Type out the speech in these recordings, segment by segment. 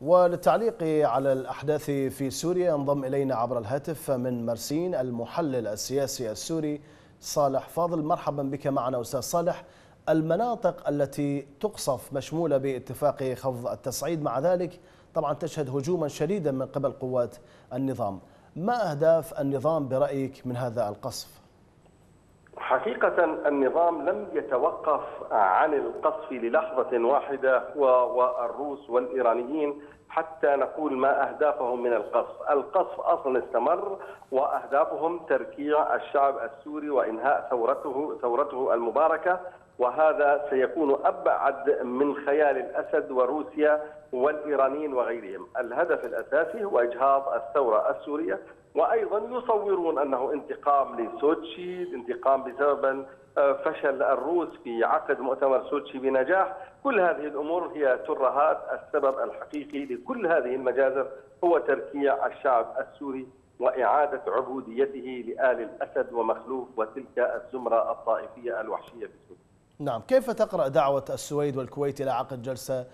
وللتعليق على الأحداث في سوريا انضم إلينا عبر الهاتف من مرسين المحلل السياسي السوري صالح فاضل. مرحبا بك معنا أستاذ صالح. المناطق التي تقصف مشمولة باتفاق خفض التصعيد مع ذلك طبعا تشهد هجوما شديدا من قبل قوات النظام. ما أهداف النظام برأيك من هذا القصف؟ حقيقة النظام لم يتوقف عن القصف للحظة واحدة والروس والإيرانيين حتى نقول ما أهدافهم من القصف. القصف أصلا استمر وأهدافهم تركيع الشعب السوري وإنهاء ثورته ثورته المباركة وهذا سيكون أبعد من خيال الأسد وروسيا والإيرانيين وغيرهم. الهدف الأساسي هو إجهاض الثورة السورية وأيضا يصورون أنه انتقام لسوتشي انتقام بسبب فشل الروس في عقد مؤتمر سوتشي بنجاح. كل هذه الأمور هي ترهات. السبب الحقيقي لكل هذه المجازر هو تركيع الشعب السوري وإعادة عبوديته لآل الأسد ومخلوف وتلك الزمرة الطائفية الوحشية في سوريا. نعم، كيف تقرأ دعوة السويد والكويت إلى عقد جلسة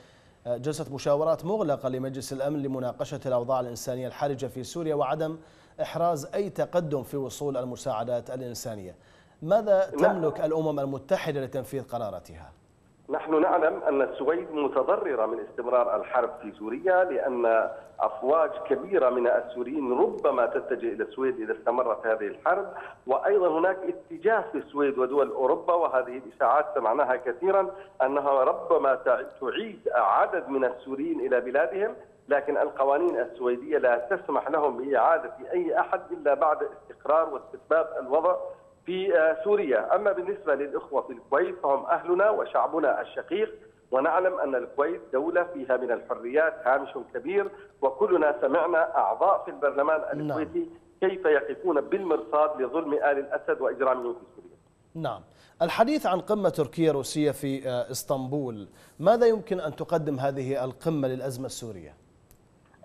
جلسة مشاورات مغلقة لمجلس الأمن لمناقشة الأوضاع الإنسانية الحرجة في سوريا وعدم إحراز أي تقدم في وصول المساعدات الإنسانية ماذا تملك الأمم المتحدة لتنفيذ قراراتها؟ نحن نعلم أن السويد متضررة من استمرار الحرب في سوريا لأن أفواج كبيرة من السوريين ربما تتجه إلى السويد إذا استمرت هذه الحرب. وأيضا هناك اتجاه في السويد ودول أوروبا وهذه الإشاعات سمعناها كثيرا أنها ربما تعيد عدد من السوريين إلى بلادهم لكن القوانين السويدية لا تسمح لهم بإعادة أي أحد إلا بعد استقرار واستتباب الوضع في سوريا. أما بالنسبة للإخوة في الكويت فهم أهلنا وشعبنا الشقيق ونعلم أن الكويت دولة فيها من الحريات هامش كبير وكلنا سمعنا أعضاء في البرلمان الكويتي كيف يقفون بالمرصاد لظلم آل الأسد وإجرامهم في سوريا. نعم. الحديث عن قمة تركيا روسية في إسطنبول ماذا يمكن أن تقدم هذه القمة للأزمة السورية؟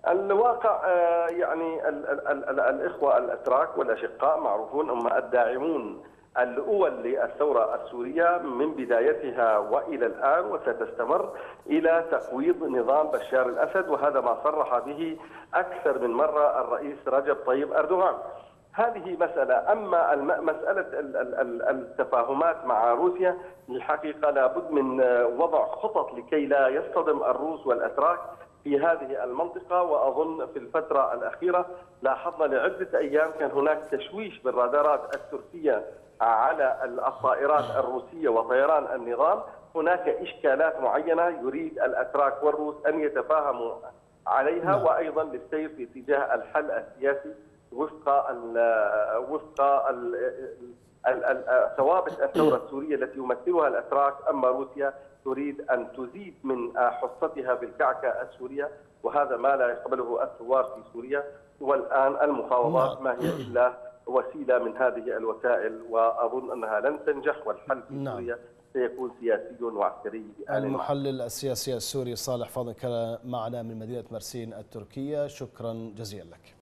الواقع يعني ال ال ال الإخوة الأتراك والأشقاء معروفون هم الداعمون الأول للثورة السورية من بدايتها وإلى الآن وستستمر إلى تقويض نظام بشار الأسد وهذا ما صرح به أكثر من مرة الرئيس رجب طيب أردوغان. هذه مسألة أما مسألة التفاهمات مع روسيا الحقيقة لابد من وضع خطط لكي لا يصطدم الروس والأتراك في هذه المنطقة وأظن في الفترة الأخيرة لاحظنا لعدة أيام كان هناك تشويش بالرادارات التركية على الطائرات الروسية وطيران النظام. هناك إشكالات معينة يريد الأتراك والروس أن يتفاهموا عليها وأيضا للسير في اتجاه الحل السياسي وفق ال وفق ال ثوابت الثورة السورية التي يمثلها الأتراك أما روسيا تريد أن تزيد من حصتها بالكعكة السورية وهذا ما لا يقبله الثوار في سوريا. والآن المفاوضات ما هي إلا وسيلة من هذه الوسائل وأظن أنها لن تنجح والحل في نعم. سوريا سيكون سياسي وعسكري المحلل السياسي السوري صالح فاضل كان معنا من مدينة مرسين التركية شكرا جزيلا لك.